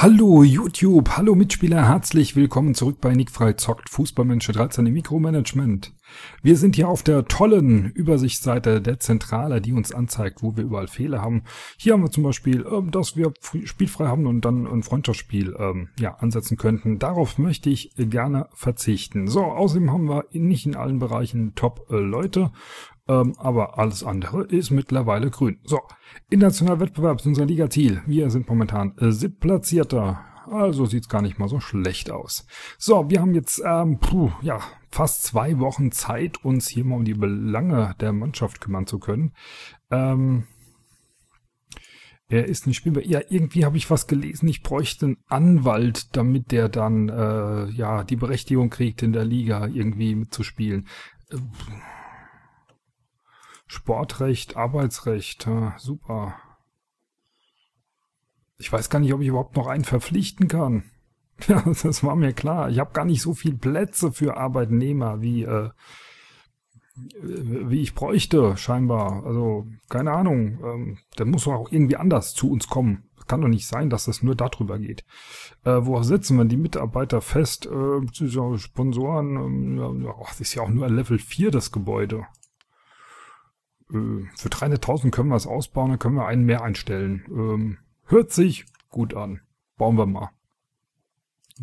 Hallo YouTube, hallo Mitspieler, herzlich willkommen zurück bei Nick Frei zockt Fußballmanager 13 im Mikromanagement. Wir sind hier auf der tollen Übersichtsseite der Zentrale, die uns anzeigt, wo wir überall Fehler haben. Hier haben wir zum Beispiel, ähm, dass wir spielfrei haben und dann ein Freundschaftsspiel ähm, ja, ansetzen könnten. Darauf möchte ich gerne verzichten. So, außerdem haben wir nicht in allen Bereichen Top-Leute. Ähm, aber alles andere ist mittlerweile grün. So, internationaler Wettbewerb ist unser Liga-Ziel. Wir sind momentan äh, siebtplatzierter. Also sieht's gar nicht mal so schlecht aus. So, wir haben jetzt ähm, puh, ja fast zwei Wochen Zeit, uns hier mal um die Belange der Mannschaft kümmern zu können. Ähm, er ist nicht spielbar. Ja, irgendwie habe ich was gelesen. Ich bräuchte einen Anwalt, damit der dann äh, ja die Berechtigung kriegt, in der Liga irgendwie mitzuspielen. Äh, Sportrecht, Arbeitsrecht, super. Ich weiß gar nicht, ob ich überhaupt noch einen verpflichten kann. Ja, das war mir klar. Ich habe gar nicht so viel Plätze für Arbeitnehmer, wie, äh, wie ich bräuchte, scheinbar. Also, keine Ahnung. Ähm, der muss doch auch irgendwie anders zu uns kommen. Kann doch nicht sein, dass das nur darüber geht. Äh, wo sitzen wir die Mitarbeiter fest? Äh, Sponsoren, äh, ja, das ist ja auch nur Level 4, das Gebäude. Äh, für 300.000 können wir es ausbauen, dann können wir einen mehr einstellen. Ähm, hört sich gut an. Bauen wir mal.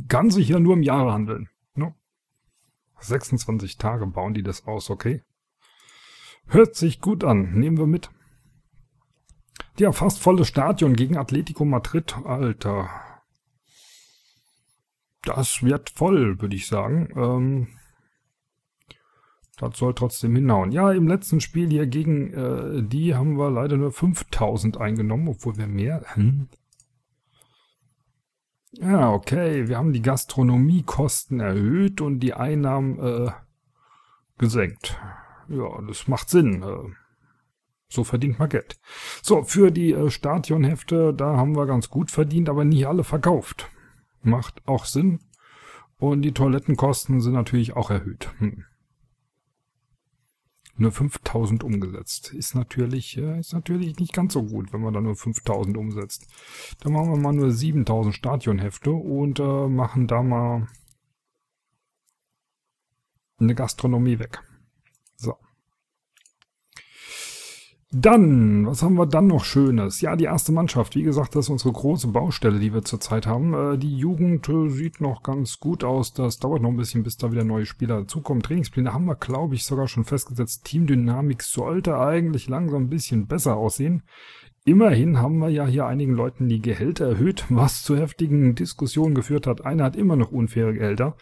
Kann sich ja nur im Jahre handeln. Ne? 26 Tage bauen die das aus, okay? Hört sich gut an. Nehmen wir mit. Ja, fast volles Stadion gegen Atletico Madrid. Alter. Das wird voll, würde ich sagen. Ähm, das soll trotzdem hinhauen. Ja, im letzten Spiel hier gegen äh, die haben wir leider nur 5000 eingenommen, obwohl wir mehr... Hm? Ja, okay. Wir haben die Gastronomiekosten erhöht und die Einnahmen äh, gesenkt. Ja, das macht Sinn. Äh, so verdient man Geld. So, für die äh, Stadionhefte, da haben wir ganz gut verdient, aber nicht alle verkauft. Macht auch Sinn. Und die Toilettenkosten sind natürlich auch erhöht. Hm nur 5000 umgesetzt. Ist natürlich, äh, ist natürlich nicht ganz so gut, wenn man da nur 5000 umsetzt. Dann machen wir mal nur 7000 Stadionhefte und äh, machen da mal eine Gastronomie weg. So. Dann, was haben wir dann noch Schönes? Ja, die erste Mannschaft. Wie gesagt, das ist unsere große Baustelle, die wir zurzeit haben. Äh, die Jugend äh, sieht noch ganz gut aus. Das dauert noch ein bisschen, bis da wieder neue Spieler dazukommen. Trainingspläne haben wir, glaube ich, sogar schon festgesetzt. Teamdynamik sollte eigentlich langsam ein bisschen besser aussehen. Immerhin haben wir ja hier einigen Leuten die Gehälter erhöht, was zu heftigen Diskussionen geführt hat. Einer hat immer noch unfaire Gehälter.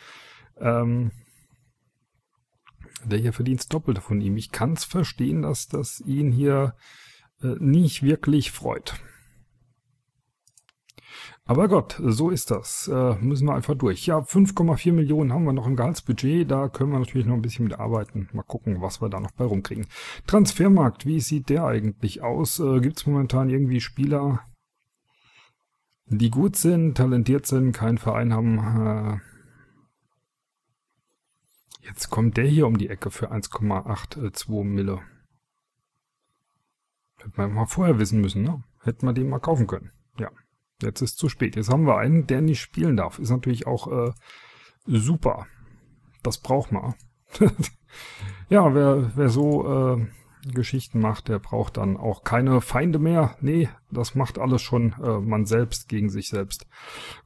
Ähm, der hier verdient Doppelte von ihm. Ich kann es verstehen, dass das ihn hier äh, nicht wirklich freut. Aber Gott, so ist das. Äh, müssen wir einfach durch. Ja, 5,4 Millionen haben wir noch im Gehaltsbudget. Da können wir natürlich noch ein bisschen mit arbeiten. Mal gucken, was wir da noch bei rumkriegen. Transfermarkt, wie sieht der eigentlich aus? Äh, Gibt es momentan irgendwie Spieler, die gut sind, talentiert sind, keinen Verein haben? Äh, Jetzt kommt der hier um die Ecke für 1,82 Mille. Hätten wir mal vorher wissen müssen, ne? Hätten wir den mal kaufen können. Ja, jetzt ist zu spät. Jetzt haben wir einen, der nicht spielen darf. Ist natürlich auch äh, super. Das braucht man. ja, wer, wer so äh, Geschichten macht, der braucht dann auch keine Feinde mehr. Nee, das macht alles schon äh, man selbst gegen sich selbst.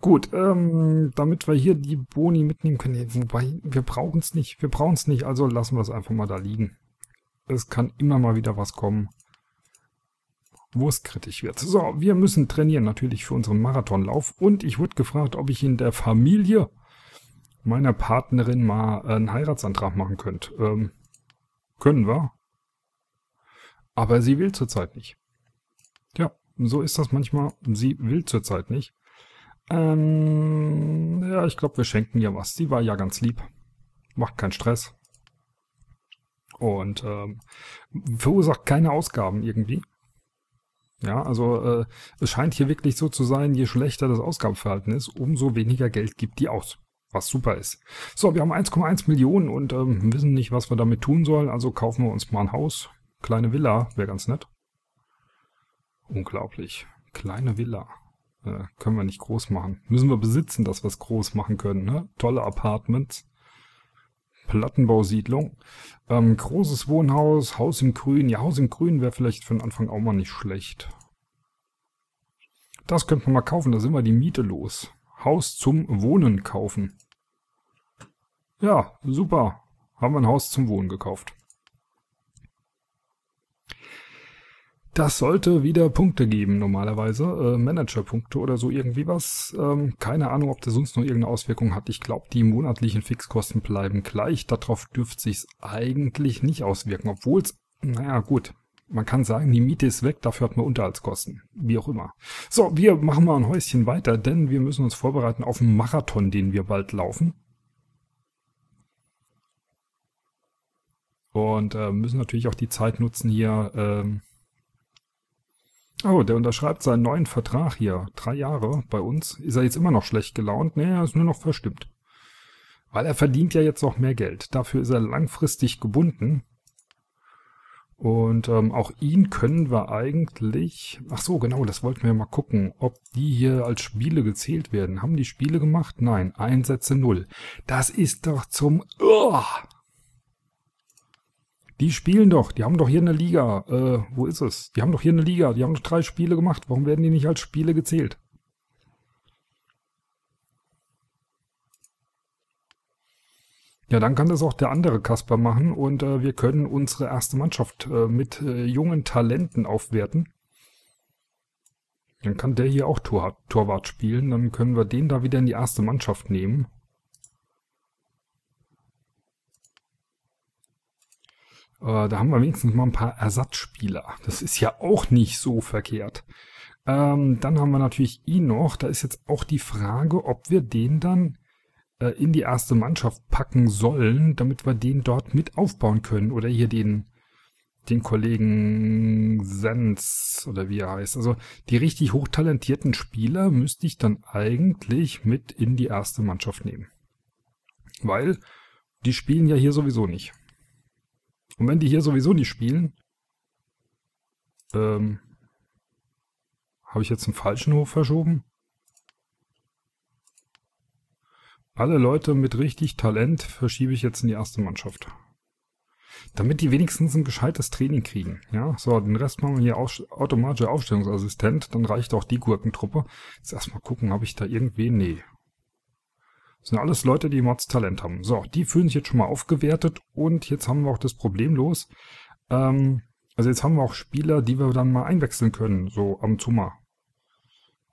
Gut, ähm, damit wir hier die Boni mitnehmen können, wobei wir brauchen es nicht, wir brauchen es nicht, also lassen wir es einfach mal da liegen. Es kann immer mal wieder was kommen, wo es kritisch wird. So, wir müssen trainieren natürlich für unseren Marathonlauf und ich wurde gefragt, ob ich in der Familie meiner Partnerin mal einen Heiratsantrag machen könnte. Ähm, können wir, aber sie will zurzeit nicht. Ja, so ist das manchmal. Sie will zurzeit nicht. Ähm, ja, ich glaube, wir schenken ihr was. Sie war ja ganz lieb. Macht keinen Stress. Und ähm, verursacht keine Ausgaben irgendwie. Ja, also äh, es scheint hier wirklich so zu sein, je schlechter das Ausgabenverhalten ist, umso weniger Geld gibt die aus. Was super ist. So, wir haben 1,1 Millionen und ähm, wissen nicht, was wir damit tun sollen, also kaufen wir uns mal ein Haus. Kleine Villa wäre ganz nett. Unglaublich. Kleine Villa. Äh, können wir nicht groß machen. Müssen wir besitzen, dass wir es groß machen können. Ne? Tolle Apartments. Plattenbausiedlung. Ähm, großes Wohnhaus, Haus im Grün. Ja, Haus im Grün wäre vielleicht für den Anfang auch mal nicht schlecht. Das könnte man mal kaufen, da sind wir die Miete los. Haus zum Wohnen kaufen. Ja, super. Haben wir ein Haus zum Wohnen gekauft. Das sollte wieder Punkte geben normalerweise, äh, Managerpunkte oder so irgendwie was. Ähm, keine Ahnung, ob das sonst noch irgendeine Auswirkung hat. Ich glaube, die monatlichen Fixkosten bleiben gleich. Darauf dürfte sich eigentlich nicht auswirken, obwohl es, naja gut, man kann sagen, die Miete ist weg, dafür hat man Unterhaltskosten. Wie auch immer. So, wir machen mal ein Häuschen weiter, denn wir müssen uns vorbereiten auf einen Marathon, den wir bald laufen. Und äh, müssen natürlich auch die Zeit nutzen hier. Ähm oh, der unterschreibt seinen neuen Vertrag hier. Drei Jahre bei uns. Ist er jetzt immer noch schlecht gelaunt? Nee, er ist nur noch verstimmt. Weil er verdient ja jetzt auch mehr Geld. Dafür ist er langfristig gebunden. Und ähm, auch ihn können wir eigentlich... Ach so, genau, das wollten wir mal gucken, ob die hier als Spiele gezählt werden. Haben die Spiele gemacht? Nein, Einsätze null. Das ist doch zum... Uah! Die spielen doch, die haben doch hier eine Liga. Äh, wo ist es? Die haben doch hier eine Liga, die haben doch drei Spiele gemacht. Warum werden die nicht als Spiele gezählt? Ja, dann kann das auch der andere Kasper machen und äh, wir können unsere erste Mannschaft äh, mit äh, jungen Talenten aufwerten. Dann kann der hier auch Tor Torwart spielen, dann können wir den da wieder in die erste Mannschaft nehmen. Äh, da haben wir wenigstens mal ein paar Ersatzspieler. Das ist ja auch nicht so verkehrt. Ähm, dann haben wir natürlich ihn noch. Da ist jetzt auch die Frage, ob wir den dann äh, in die erste Mannschaft packen sollen, damit wir den dort mit aufbauen können. Oder hier den, den Kollegen Sens oder wie er heißt. Also die richtig hochtalentierten Spieler müsste ich dann eigentlich mit in die erste Mannschaft nehmen. Weil die spielen ja hier sowieso nicht. Und wenn die hier sowieso nicht spielen, ähm, habe ich jetzt einen falschen Hof verschoben? Alle Leute mit richtig Talent verschiebe ich jetzt in die erste Mannschaft. Damit die wenigstens ein gescheites Training kriegen. Ja, so, den Rest machen wir hier aus, automatischer Aufstellungsassistent. Dann reicht auch die Gurkentruppe. Jetzt erstmal gucken, habe ich da irgendwie... Nee. Das sind alles Leute, die Mods Talent haben. So, die fühlen sich jetzt schon mal aufgewertet. Und jetzt haben wir auch das Problem los. Ähm, also jetzt haben wir auch Spieler, die wir dann mal einwechseln können. So am Zuma.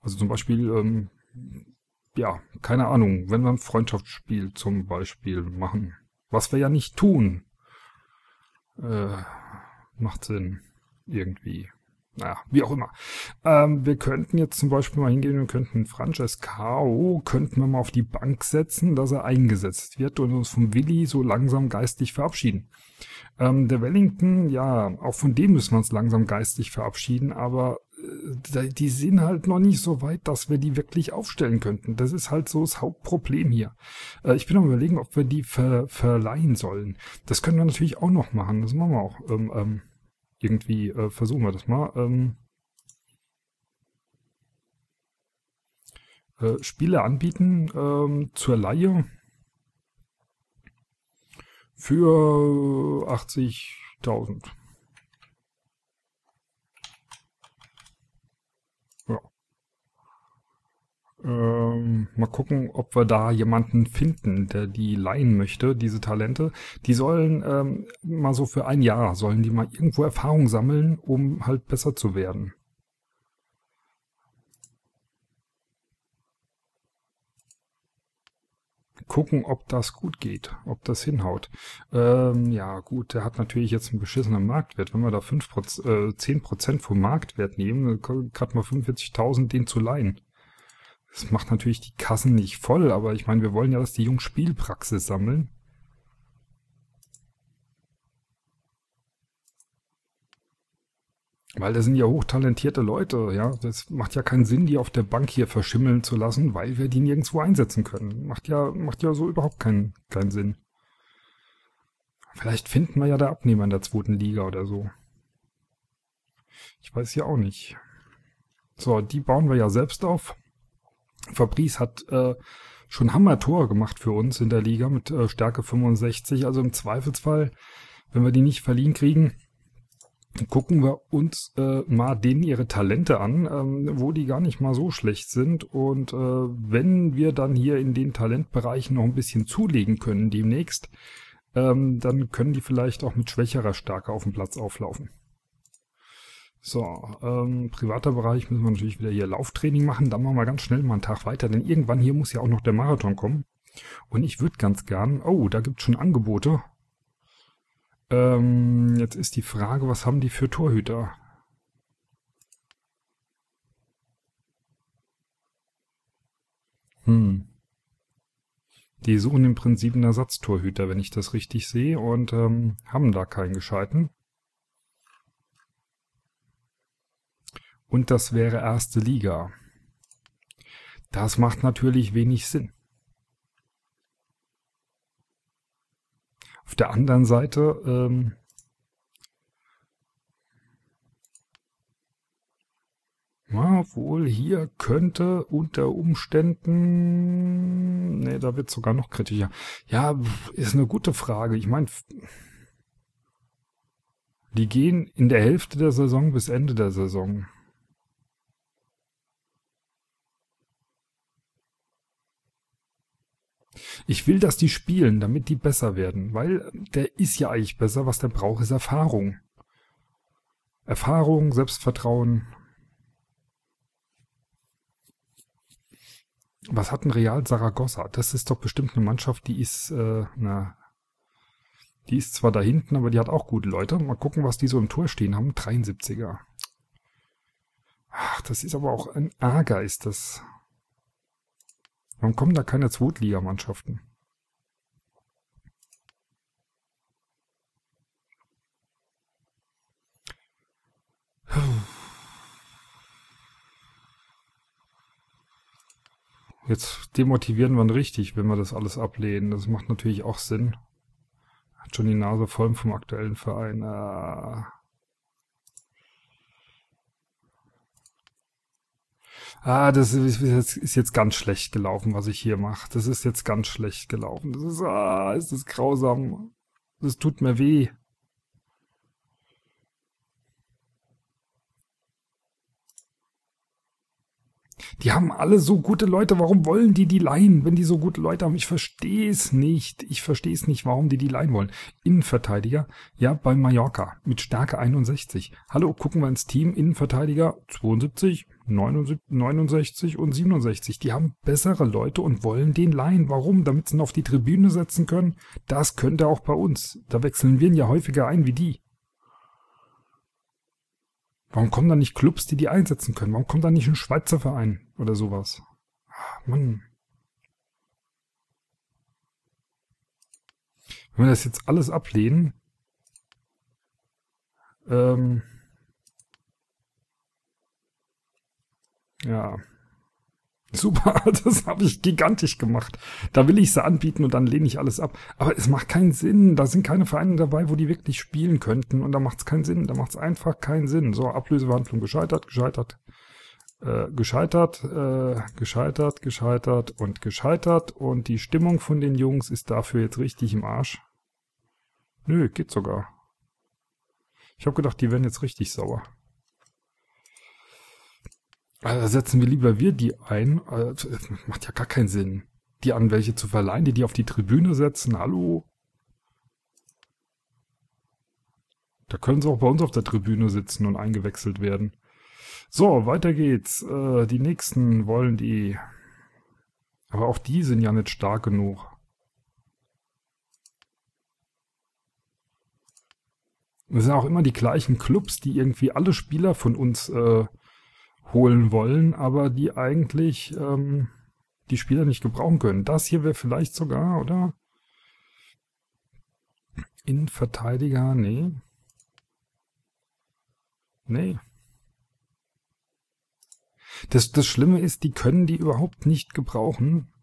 Also zum Beispiel... Ähm, ja, keine Ahnung, wenn wir ein Freundschaftsspiel zum Beispiel machen, was wir ja nicht tun, äh, macht Sinn, irgendwie. Naja, wie auch immer. Ähm, wir könnten jetzt zum Beispiel mal hingehen und könnten Francescao, könnten wir mal auf die Bank setzen, dass er eingesetzt wird und uns vom Willi so langsam geistig verabschieden. Ähm, der Wellington, ja, auch von dem müssen wir uns langsam geistig verabschieden, aber die sind halt noch nicht so weit, dass wir die wirklich aufstellen könnten. Das ist halt so das Hauptproblem hier. Äh, ich bin am überlegen, ob wir die ver verleihen sollen. Das können wir natürlich auch noch machen. Das machen wir auch. Ähm, ähm, irgendwie äh, versuchen wir das mal. Ähm, äh, Spiele anbieten ähm, zur Leihe für 80.000. Ähm, mal gucken, ob wir da jemanden finden, der die leihen möchte, diese Talente. Die sollen ähm, mal so für ein Jahr, sollen die mal irgendwo Erfahrung sammeln, um halt besser zu werden. Gucken, ob das gut geht, ob das hinhaut. Ähm, ja, gut, der hat natürlich jetzt einen beschissenen Marktwert. Wenn wir da 5%, äh, 10% vom Marktwert nehmen, gerade mal 45.000 den zu leihen. Das macht natürlich die Kassen nicht voll, aber ich meine, wir wollen ja, dass die Jungs Spielpraxis sammeln. Weil das sind ja hochtalentierte Leute, ja. Das macht ja keinen Sinn, die auf der Bank hier verschimmeln zu lassen, weil wir die nirgendwo einsetzen können. Macht ja, macht ja so überhaupt keinen, keinen Sinn. Vielleicht finden wir ja da Abnehmer in der zweiten Liga oder so. Ich weiß ja auch nicht. So, die bauen wir ja selbst auf. Fabrice hat äh, schon Hammer-Tor gemacht für uns in der Liga mit äh, Stärke 65. Also im Zweifelsfall, wenn wir die nicht verliehen kriegen, gucken wir uns äh, mal denen ihre Talente an, ähm, wo die gar nicht mal so schlecht sind. Und äh, wenn wir dann hier in den Talentbereichen noch ein bisschen zulegen können demnächst, ähm, dann können die vielleicht auch mit schwächerer Stärke auf dem Platz auflaufen. So, ähm, privater Bereich müssen wir natürlich wieder hier Lauftraining machen. Dann machen wir ganz schnell mal einen Tag weiter, denn irgendwann hier muss ja auch noch der Marathon kommen. Und ich würde ganz gern, oh, da gibt es schon Angebote. Ähm, jetzt ist die Frage, was haben die für Torhüter? Hm. Die suchen im Prinzip einen Ersatztorhüter, wenn ich das richtig sehe, und ähm, haben da keinen gescheiten. Und das wäre erste Liga. Das macht natürlich wenig Sinn. Auf der anderen Seite ähm, Ja, wohl hier könnte unter Umständen, nee, da wird sogar noch kritischer. Ja, ist eine gute Frage. Ich meine, die gehen in der Hälfte der Saison bis Ende der Saison. Ich will, dass die spielen, damit die besser werden, weil der ist ja eigentlich besser. Was der braucht, ist Erfahrung. Erfahrung, Selbstvertrauen. Was hat ein Real Saragossa? Das ist doch bestimmt eine Mannschaft, die ist, äh, na, die ist zwar da hinten, aber die hat auch gute Leute. Mal gucken, was die so im Tor stehen haben. 73er. Ach, das ist aber auch ein Ärger, ist das. Warum kommen da keine Zweitligamannschaften? Jetzt demotivieren wir ihn richtig, wenn wir das alles ablehnen. Das macht natürlich auch Sinn. Hat schon die Nase voll vom aktuellen Verein. Ah. Ah, das ist jetzt, ist jetzt ganz schlecht gelaufen, was ich hier mache. Das ist jetzt ganz schlecht gelaufen. Das ist, ah, ist das grausam. Das tut mir weh. Die haben alle so gute Leute. Warum wollen die die leihen, wenn die so gute Leute haben? Ich verstehe es nicht. Ich verstehe es nicht, warum die die leihen wollen. Innenverteidiger, ja, bei Mallorca mit Stärke 61. Hallo, gucken wir ins Team. Innenverteidiger 72, 69 und 67. Die haben bessere Leute und wollen den leihen. Warum? Damit sie ihn auf die Tribüne setzen können? Das könnte auch bei uns. Da wechseln wir ihn ja häufiger ein wie die. Warum kommen da nicht Clubs, die die einsetzen können? Warum kommt da nicht ein Schweizer Verein oder sowas? Ach, Mann. Wenn wir das jetzt alles ablehnen, ähm, ja, Super, das habe ich gigantisch gemacht. Da will ich sie anbieten und dann lehne ich alles ab. Aber es macht keinen Sinn. Da sind keine Vereine dabei, wo die wirklich spielen könnten. Und da macht es keinen Sinn. Da macht es einfach keinen Sinn. So, Ablöseverhandlung gescheitert, gescheitert, äh, gescheitert, äh, gescheitert, gescheitert und gescheitert. Und die Stimmung von den Jungs ist dafür jetzt richtig im Arsch. Nö, geht sogar. Ich habe gedacht, die werden jetzt richtig sauer. Also setzen wir lieber wir die ein. Also, macht ja gar keinen Sinn. Die an welche zu verleihen, die die auf die Tribüne setzen. Hallo? Da können sie auch bei uns auf der Tribüne sitzen und eingewechselt werden. So, weiter geht's. Äh, die nächsten wollen die. Aber auch die sind ja nicht stark genug. Es sind auch immer die gleichen Clubs, die irgendwie alle Spieler von uns äh, holen wollen, aber die eigentlich ähm, die Spieler nicht gebrauchen können. Das hier wäre vielleicht sogar, oder? Innenverteidiger, nee. Nee. Das, das Schlimme ist, die können die überhaupt nicht gebrauchen.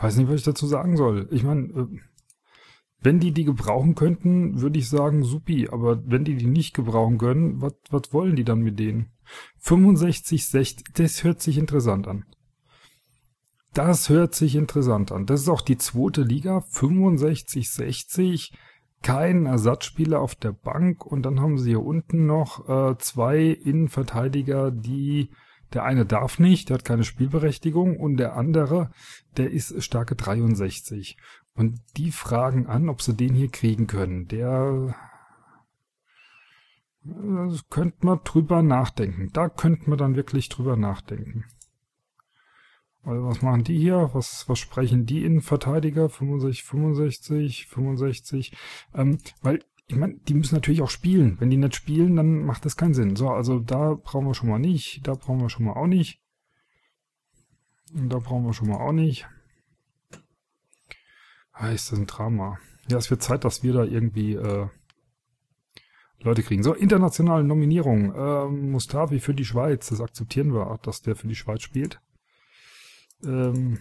Ich weiß nicht, was ich dazu sagen soll. Ich meine, äh, Wenn die die gebrauchen könnten, würde ich sagen, supi. Aber wenn die die nicht gebrauchen können, was wollen die dann mit denen? 65, 60, das hört sich interessant an. Das hört sich interessant an. Das ist auch die zweite Liga, 65, 60, kein Ersatzspieler auf der Bank und dann haben sie hier unten noch äh, zwei Innenverteidiger, die der eine darf nicht, der hat keine Spielberechtigung und der andere, der ist starke 63. Und die fragen an, ob sie den hier kriegen können. Der äh, könnte man drüber nachdenken. Da könnte man dann wirklich drüber nachdenken. Also was machen die hier? Was, was sprechen die Innenverteidiger? 65, 65, 65. Ähm, weil, ich meine, die müssen natürlich auch spielen. Wenn die nicht spielen, dann macht das keinen Sinn. So, also da brauchen wir schon mal nicht. Da brauchen wir schon mal auch nicht. Und da brauchen wir schon mal auch nicht. Ah, ist das ein Drama. Ja, es wird Zeit, dass wir da irgendwie äh, Leute kriegen. So, internationale Nominierung. Ähm, Mustafi für die Schweiz. Das akzeptieren wir, dass der für die Schweiz spielt. Ähm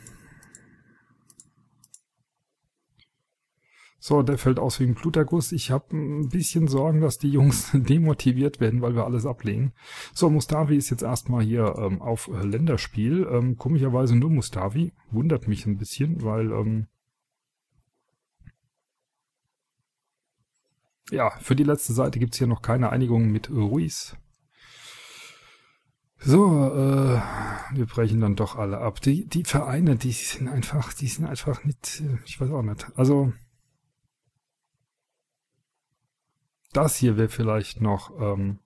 so, der fällt aus wegen Bluterguss. Ich habe ein bisschen Sorgen, dass die Jungs demotiviert werden, weil wir alles ablehnen. So, Mustavi ist jetzt erstmal hier ähm, auf äh, Länderspiel. Ähm, komischerweise nur Mustavi. Wundert mich ein bisschen, weil... Ähm, ja, für die letzte Seite gibt's hier noch keine Einigung mit Ruiz. So, äh, wir brechen dann doch alle ab. Die, die Vereine, die sind einfach, die sind einfach nicht, ich weiß auch nicht. Also, das hier wäre vielleicht noch, ähm,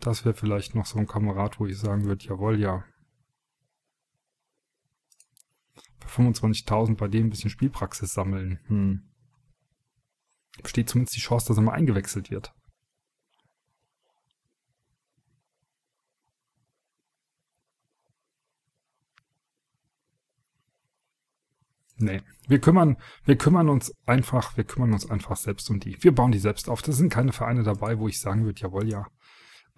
das wäre vielleicht noch so ein Kamerad, wo ich sagen würde, jawohl, ja. Bei 25.000 bei dem ein bisschen Spielpraxis sammeln. Hm. Besteht zumindest die Chance, dass er mal eingewechselt wird. Nee, wir kümmern, wir kümmern uns einfach, wir kümmern uns einfach selbst um die. Wir bauen die selbst auf. Das sind keine Vereine dabei, wo ich sagen würde, jawohl, ja,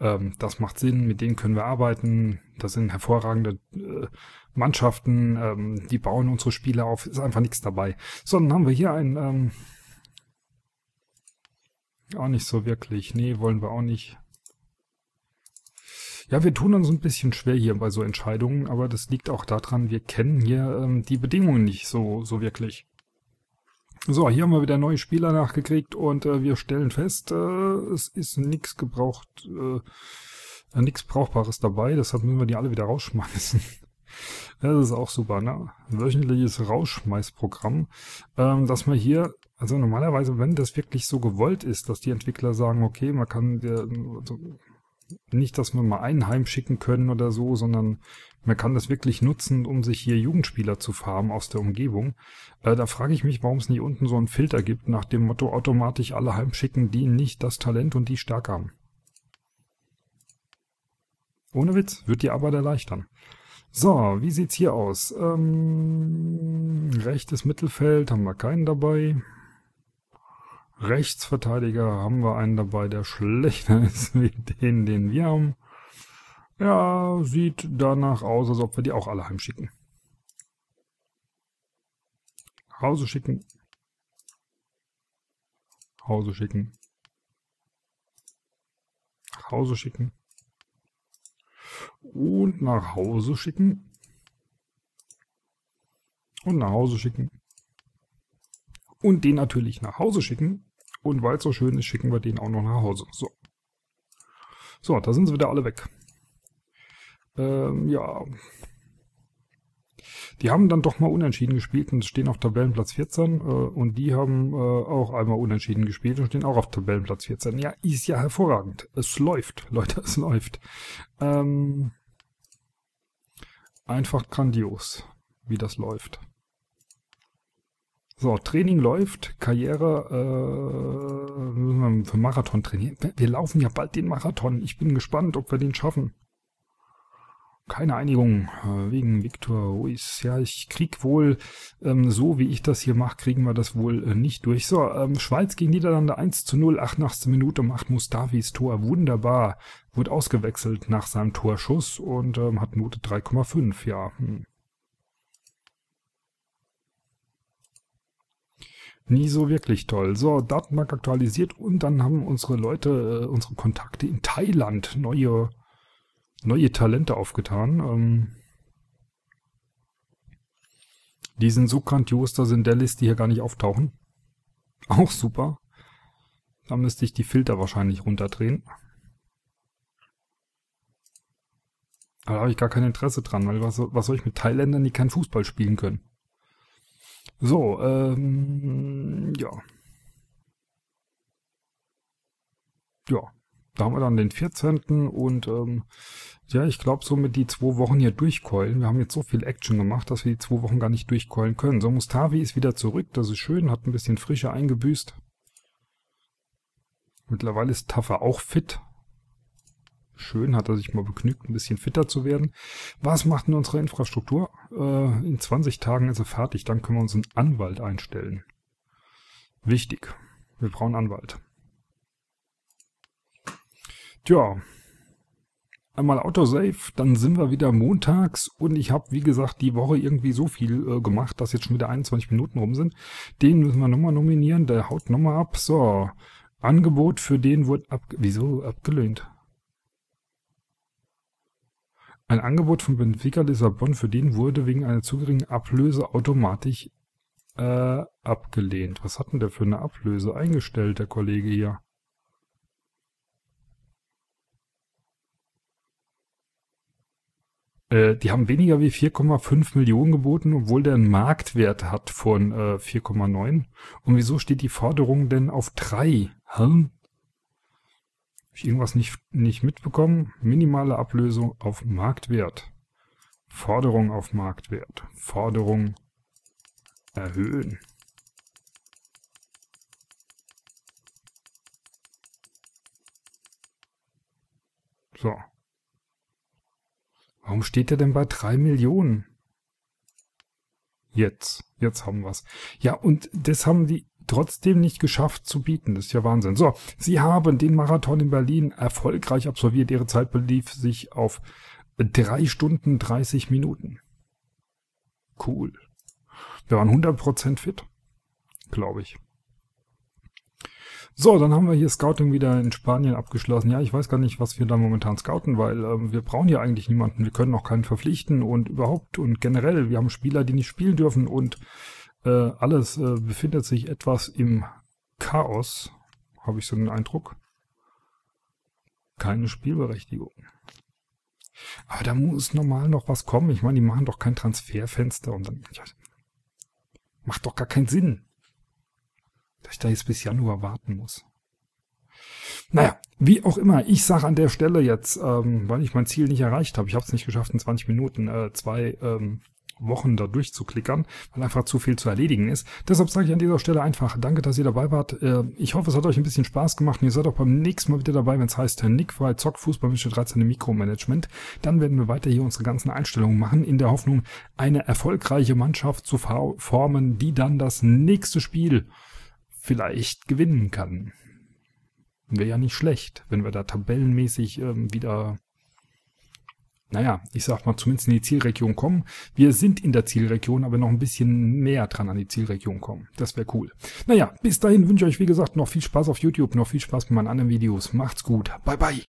ähm, das macht Sinn, mit denen können wir arbeiten. Das sind hervorragende äh, Mannschaften, ähm, die bauen unsere Spiele auf. Ist einfach nichts dabei. Sondern haben wir hier ein, ähm, auch nicht so wirklich. Nee, wollen wir auch nicht. Ja, wir tun uns ein bisschen schwer hier bei so Entscheidungen, aber das liegt auch daran, wir kennen hier ähm, die Bedingungen nicht so, so wirklich. So, hier haben wir wieder neue Spieler nachgekriegt und äh, wir stellen fest, äh, es ist nichts gebraucht, äh, nichts Brauchbares dabei, deshalb müssen wir die alle wieder rausschmeißen. das ist auch super, ne? Wöchentliches Rausschmeißprogramm, ähm, dass man hier, also normalerweise, wenn das wirklich so gewollt ist, dass die Entwickler sagen, okay, man kann also nicht, dass wir mal einen heimschicken können oder so, sondern man kann das wirklich nutzen, um sich hier Jugendspieler zu farmen aus der Umgebung. Äh, da frage ich mich, warum es nicht unten so einen Filter gibt, nach dem Motto automatisch alle heimschicken, die nicht das Talent und die Stärke haben. Ohne Witz, wird die Arbeit erleichtern. So, wie sieht's hier aus? Ähm, rechtes Mittelfeld haben wir keinen dabei. Rechtsverteidiger haben wir einen dabei, der schlechter ist wie den, den wir haben. Ja, sieht danach aus, als ob wir die auch alle heimschicken. Hause schicken. Hause schicken. Nach Hause schicken. Und nach Hause schicken. Und nach Hause schicken. Und den natürlich nach Hause schicken. Und weil es so schön ist, schicken wir den auch noch nach Hause. So. So, da sind sie wieder alle weg. Ähm, ja. Die haben dann doch mal unentschieden gespielt und stehen auf Tabellenplatz 14. Äh, und die haben äh, auch einmal unentschieden gespielt und stehen auch auf Tabellenplatz 14. Ja, ist ja hervorragend. Es läuft, Leute, es läuft. Ähm, einfach grandios, wie das läuft. So, Training läuft, Karriere äh, für Marathon trainieren. Wir laufen ja bald den Marathon. Ich bin gespannt, ob wir den schaffen. Keine Einigung äh, wegen Victor Ruiz. Ja, ich krieg wohl, ähm, so wie ich das hier mache, kriegen wir das wohl äh, nicht durch. So, ähm, Schweiz gegen Niederlande 1 zu 0, 88. Minute macht Mustafis Tor. Wunderbar. Wurde ausgewechselt nach seinem Torschuss und ähm, hat Note 3,5. Ja, hm. Nie so wirklich toll. So, Datenbank aktualisiert und dann haben unsere Leute, äh, unsere Kontakte in Thailand neue, neue Talente aufgetan. Ähm, die sind so grandios, dass in der Liste hier gar nicht auftauchen. Auch super. Da müsste ich die Filter wahrscheinlich runterdrehen. Aber da habe ich gar kein Interesse dran, weil was, was soll ich mit Thailändern, die keinen Fußball spielen können? So, ähm, ja. Ja, da haben wir dann den 14. und ähm, ja, ich glaube, so mit die zwei Wochen hier durchkeulen. Wir haben jetzt so viel Action gemacht, dass wir die zwei Wochen gar nicht durchkeulen können. So, Mustavi ist wieder zurück, das ist schön, hat ein bisschen Frische eingebüßt. Mittlerweile ist Taffer auch fit. Schön, hat er sich mal begnügt, ein bisschen fitter zu werden. Was macht denn unsere Infrastruktur? Äh, in 20 Tagen ist er fertig, dann können wir uns einen Anwalt einstellen. Wichtig, wir brauchen einen Anwalt. Tja, einmal Autosave, dann sind wir wieder montags und ich habe, wie gesagt, die Woche irgendwie so viel äh, gemacht, dass jetzt schon wieder 21 Minuten rum sind. Den müssen wir nochmal nominieren, der haut nochmal ab. So, Angebot für den wurde ab... Wieso abgelehnt? Ein Angebot von Benfica Lissabon für den wurde wegen einer zu geringen Ablöse automatisch äh, abgelehnt. Was hat denn der für eine Ablöse eingestellt, der Kollege hier? Äh, die haben weniger wie 4,5 Millionen geboten, obwohl der einen Marktwert hat von äh, 4,9. Und wieso steht die Forderung denn auf 3? Hm? Ich irgendwas nicht, nicht mitbekommen? Minimale Ablösung auf Marktwert. Forderung auf Marktwert. Forderung erhöhen. So. Warum steht der denn bei drei Millionen? Jetzt, jetzt haben wir's. Ja, und das haben die trotzdem nicht geschafft zu bieten. Das ist ja Wahnsinn. So, sie haben den Marathon in Berlin erfolgreich absolviert. Ihre Zeit belief sich auf drei Stunden 30 Minuten. Cool. Wir waren 100% fit, glaube ich. So, dann haben wir hier Scouting wieder in Spanien abgeschlossen. Ja, ich weiß gar nicht, was wir da momentan scouten, weil ähm, wir brauchen ja eigentlich niemanden. Wir können auch keinen verpflichten und überhaupt und generell, wir haben Spieler, die nicht spielen dürfen und äh, alles äh, befindet sich etwas im Chaos, habe ich so den Eindruck. Keine Spielberechtigung. Aber da muss normal noch was kommen. Ich meine, die machen doch kein Transferfenster und dann... Ja, macht doch gar keinen Sinn dass ich da jetzt bis Januar warten muss. Naja, wie auch immer, ich sage an der Stelle jetzt, ähm, weil ich mein Ziel nicht erreicht habe, ich habe es nicht geschafft, in 20 Minuten äh, zwei ähm, Wochen da durchzuklickern, weil einfach zu viel zu erledigen ist. Deshalb sage ich an dieser Stelle einfach Danke, dass ihr dabei wart. Äh, ich hoffe, es hat euch ein bisschen Spaß gemacht und ihr seid auch beim nächsten Mal wieder dabei, wenn es heißt Nick Frei Zock Fußball mit 13 im Mikromanagement. Dann werden wir weiter hier unsere ganzen Einstellungen machen, in der Hoffnung, eine erfolgreiche Mannschaft zu formen, die dann das nächste Spiel vielleicht gewinnen kann. Wäre ja nicht schlecht, wenn wir da tabellenmäßig ähm, wieder, naja, ich sag mal, zumindest in die Zielregion kommen. Wir sind in der Zielregion, aber noch ein bisschen näher dran an die Zielregion kommen. Das wäre cool. Naja, bis dahin wünsche ich euch, wie gesagt, noch viel Spaß auf YouTube, noch viel Spaß mit meinen anderen Videos. Macht's gut. Bye, bye.